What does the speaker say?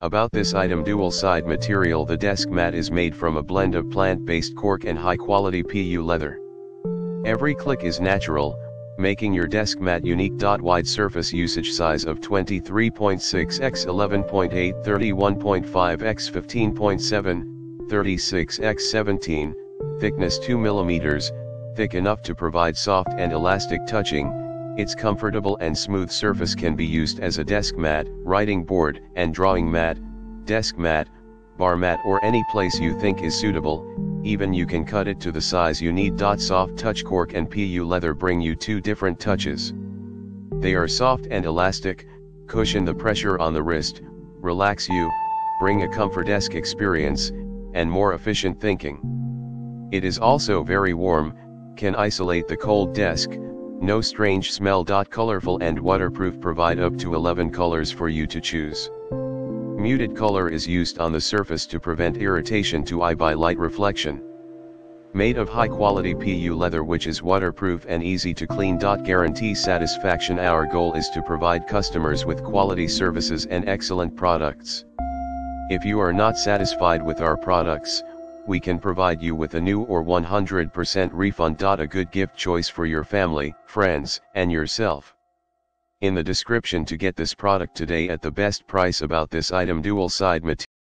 About this item dual side material the desk mat is made from a blend of plant-based cork and high quality PU leather. Every click is natural, making your desk mat unique. Wide surface usage size of 23.6 x 11.8 31.5 x 15.7, 36 x 17, thickness 2 mm, thick enough to provide soft and elastic touching, its comfortable and smooth surface can be used as a desk mat, writing board and drawing mat, desk mat, bar mat or any place you think is suitable, even you can cut it to the size you need. Soft touch cork and PU leather bring you two different touches. They are soft and elastic, cushion the pressure on the wrist, relax you, bring a comfort desk experience, and more efficient thinking. It is also very warm, can isolate the cold desk, no strange smell. Colorful and waterproof provide up to 11 colors for you to choose. Muted color is used on the surface to prevent irritation to eye by light reflection. Made of high quality PU leather which is waterproof and easy to clean. Guarantee satisfaction Our goal is to provide customers with quality services and excellent products. If you are not satisfied with our products, we can provide you with a new or 100% refund. A good gift choice for your family, friends, and yourself. In the description to get this product today at the best price about this item dual side material.